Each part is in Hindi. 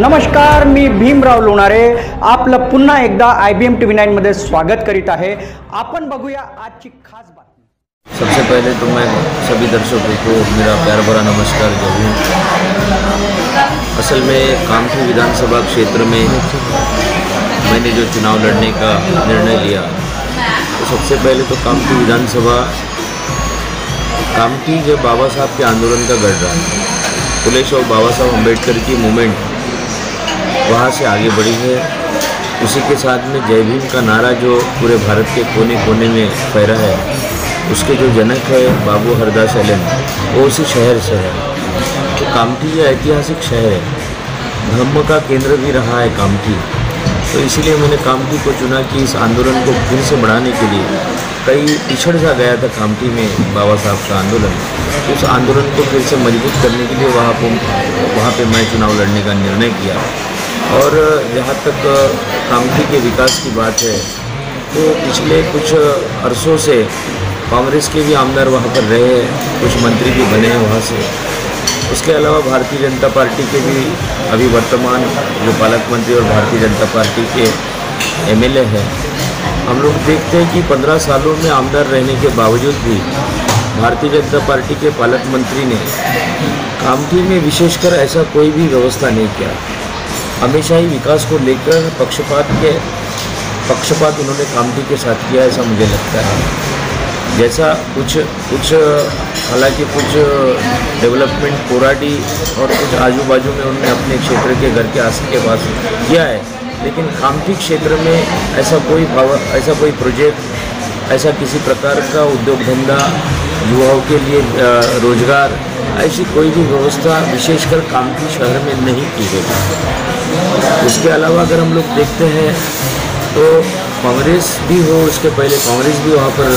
नमस्कार, मी भीमराव लोणारे. आपलं पुन्हा एकदा I B M T V नाईनमध्ये स्वागत करीत आहे. आपण बघूया आजची खास बातमी. सबसे पहले तो मैं सभी दर्शकों को मेरा प्यार भरा नमस्कार कहूँ असल में कामठी विधानसभा क्षेत्र में मैंने जो चुनाव लड़ने का निर्णय लिया तो सबसे पहले तो कामठी विधानसभा, कामठी जब बाबा साहब के आंदोलन का गढ़ रहा है पुलिस और बाबा साहब अंबेडकर की मूवमेंट वहाँ से आगे बढ़ी है। उसी के साथ में जय भीम का नारा जो पूरे भारत के कोने कोने में फैला है, उसके जो जनक है बाबू हरदास एलन, वो उसी शहर से है। तो कामठी ये ऐतिहासिक शहर है। धर्म का केंद्र भी रहा है कामठी। तो इसीलिए मैंने कामठी को चुना कि इस आंदोलन को फिर से बढ़ाने के लिए कई पिछड़ सा गया था कामठी में बाबा साहब का आंदोलन। उस आंदोलन को फिर से मज़बूत करने के लिए वहाँ को वहाँ पे मैं चुनाव लड़ने का निर्णय किया। और जहाँ तक कामठी के विकास की बात है तो पिछले कुछ अरसों से कांग्रेस के भी आमदार वहाँ पर रहे कुछ मंत्री भी बने हैं वहाँ से। उसके अलावा भारतीय जनता पार्टी के भी अभी वर्तमान जो पालक मंत्री और भारतीय जनता पार्टी के एमएलए हैं। हम लोग देखते हैं कि पंद्रह सालों में आमदार रहने के बावजूद भी भारतीय जनता पार्टी के पालक मंत्री ने कामठी में विशेषकर ऐसा कोई भी व्यवस्था नहीं किया। हमेशा ही विकास को लेकर पक्षपात के, पक्षपात उन्होंने कामठी के साथ किया ऐसा मुझे लगता है। जैसा कुछ कुछ, हालाँकि कुछ डेवलपमेंट कोराडी और कुछ आजू बाजू में उन्होंने अपने क्षेत्र के घर के आस के पास किया है, लेकिन कामठी क्षेत्र में ऐसा कोई ऐसा कोई प्रोजेक्ट ऐसा किसी प्रकार का उद्योग धंधा युवाओं के लिए रोज़गार, ऐसी कोई भी व्यवस्था विशेषकर कामठी शहर में नहीं की गई। उसके अलावा अगर हम लोग देखते हैं तो कांग्रेस भी हो, उसके पहले कांग्रेस भी वहाँ पर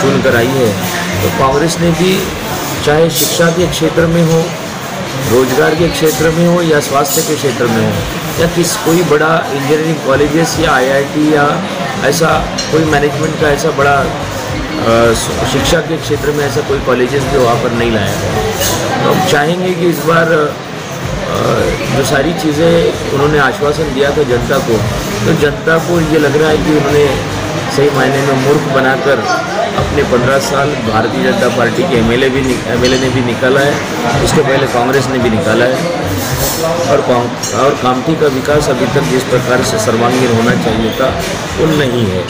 चुन कर आई है। तो कांग्रेस ने भी, चाहे शिक्षा के क्षेत्र में हो, रोज़गार के क्षेत्र में हो, या स्वास्थ्य के क्षेत्र में हो, या किस कोई बड़ा इंजीनियरिंग कॉलेजेस या आईआईटी या ऐसा कोई मैनेजमेंट का ऐसा बड़ा शिक्षा के क्षेत्र में ऐसा कोई कॉलेजेस भी वहाँ पर नहीं लाया तो हम चाहेंगे कि इस बार जो सारी चीज़ें उन्होंने आश्वासन दिया था जनता को तो जनता को ये लग रहा है कि उन्होंने सही मायने में मूर्ख बनाकर अपने पंद्रह साल भारतीय जनता पार्टी के एमएलए भी एमएलए ने भी निकाला है, उसके पहले कांग्रेस ने भी निकाला है। और और कामठी का विकास अभी तक जिस प्रकार से सर्वांगीण होना चाहिए था, वो नहीं है।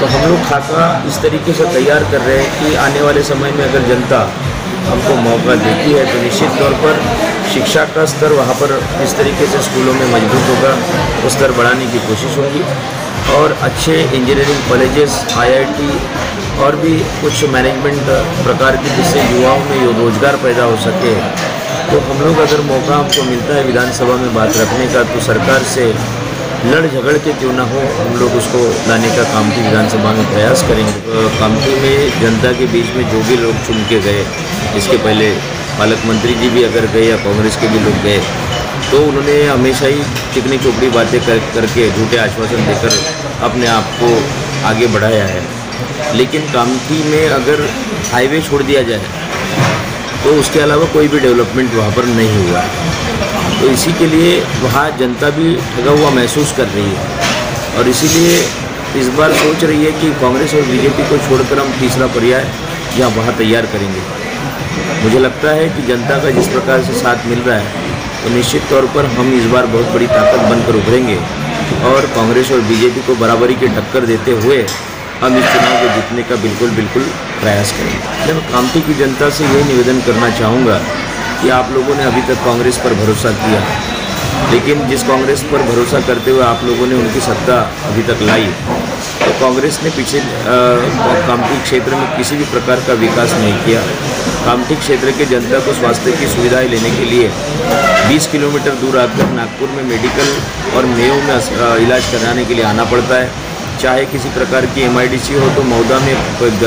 तो हम लोग खाका इस तरीके से तैयार कर रहे हैं कि आने वाले समय में अगर जनता हमको मौका देती है तो निश्चित तौर पर शिक्षा का स्तर वहाँ पर इस तरीके से स्कूलों में मज़बूत होगा, वो स्तर बढ़ाने की कोशिश होगी। और अच्छे इंजीनियरिंग कॉलेजेस, आईआईटी और भी कुछ मैनेजमेंट प्रकार की, जिससे युवाओं में रोज़गार पैदा हो सके। तो हम लोग अगर मौका हमको मिलता है विधानसभा में बात रखने का तो सरकार से लड़ झगड़ के क्यों ना हो, हम लोग उसको लाने का कामठी विधानसभा में प्रयास करेंगे। कामठी में जनता के बीच में जो भी लोग चुन के गए इसके पहले पालक मंत्री जी भी अगर गए या कांग्रेस के भी लोग गए तो उन्होंने हमेशा ही चिकनी चोपड़ी बातें कर, करके झूठे आश्वासन देकर अपने आप को आगे बढ़ाया है। लेकिन कामठी में अगर हाईवे छोड़ दिया जाए तो उसके अलावा कोई भी डेवलपमेंट वहाँ पर नहीं हुआ तो इसी के लिए वहाँ जनता भी ठगा हुआ महसूस कर रही है। और इसीलिए इस बार सोच रही है कि कांग्रेस और बीजेपी को छोड़कर हम तीसरा पर्याय यहाँ वहाँ तैयार करेंगे। मुझे लगता है कि जनता का जिस प्रकार से साथ मिल रहा है तो निश्चित तौर पर हम इस बार बहुत बड़ी ताकत बनकर उभरेंगे और कांग्रेस और बीजेपी को बराबरी की टक्कर देते हुए हम इस चुनाव को जीतने का बिल्कुल बिल्कुल प्रयास करेंगे। मैं कामठी की जनता से यही निवेदन करना चाहूँगा कि आप लोगों ने अभी तक कांग्रेस पर भरोसा किया। लेकिन जिस कांग्रेस पर भरोसा करते हुए आप लोगों ने उनकी सत्ता अभी तक लाई तो कांग्रेस ने पीछे कामठी क्षेत्र में किसी भी प्रकार का विकास नहीं किया। कामठी क्षेत्र के जनता को स्वास्थ्य की सुविधाएँ लेने के लिए 20 किलोमीटर दूर आकर नागपुर में मेडिकल और मेयो में इलाज कराने के लिए आना पड़ता है। चाहे किसी प्रकार की एमआईडीसी हो तो मौदा में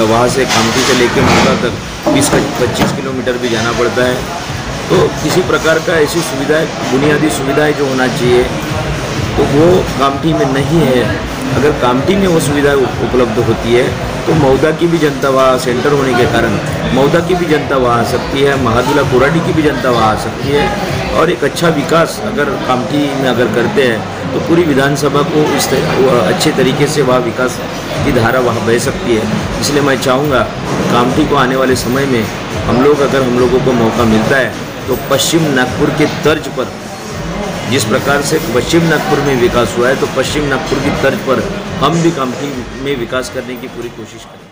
वहाँ से कामठी से लेकर मौदा तक बीस पच्चीस किलोमीटर भी जाना पड़ता है। तो किसी प्रकार का ऐसी सुविधाएँ, बुनियादी सुविधाएँ जो होना चाहिए तो वो कामठी में नहीं है। अगर कामठी में वो सुविधा उपलब्ध होती है तो मौदा की भी जनता वहाँ, सेंटर होने के कारण मौदा की भी जनता वहाँ आ सकती है, महादुला कोराडी की भी जनता वहाँ आ सकती है। और एक अच्छा विकास अगर कामठी में अगर करते हैं तो पूरी विधानसभा को इस तर, अच्छे तरीके से वह विकास की धारा वहाँ बह सकती है। इसलिए मैं चाहूँगा कामठी को आने वाले समय में हम लोग अगर हम लोगों को मौका मिलता है तो पश्चिम नागपुर के तर्ज पर जिस प्रकार से पश्चिम नागपुर में विकास हुआ है तो पश्चिम नागपुर की तर्ज पर हम भी कामठी में विकास करने की पूरी कोशिश करें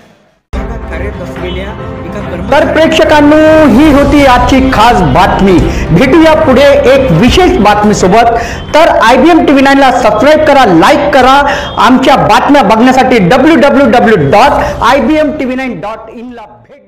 कार्यरत असलेल्या एका तर प्रेक्षकांनो ही होती आजची खास बातमी. भेटूया पुढे एक विशेष बातमी सोबत तर I B M T V नाईनला subscribe करा लाईक करा. आमच्या बातम्या बघण्यासाठी W W W dot I B M T V nine dot इनला भेट